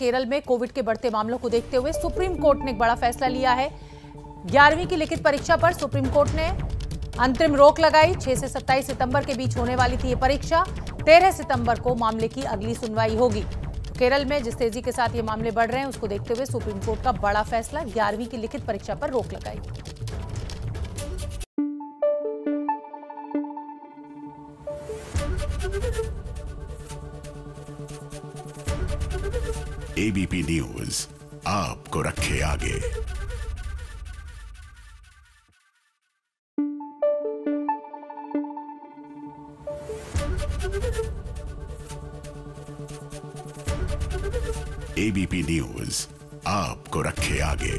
केरल में कोविड के बढ़ते मामलों को देखते हुए सुप्रीम कोर्ट ने एक बड़ा फैसला लिया है। ग्यारहवीं की लिखित परीक्षा पर सुप्रीम कोर्ट ने अंतरिम रोक लगाई। 6 से 27 सितंबर के बीच होने वाली थी ये परीक्षा। 13 सितंबर को मामले की अगली सुनवाई होगी। तो केरल में जिस तेज़ी के साथ ये मामले बढ़ रहे हैं, उसको देखते हुए सुप्रीम कोर्ट का बड़ा फैसला ग्यारहवीं की लिखित परीक्षा पर रोक लगाई। एबीपी न्यूज़ आपको रखे आगे। एबीपी न्यूज़ आपको रखे आगे।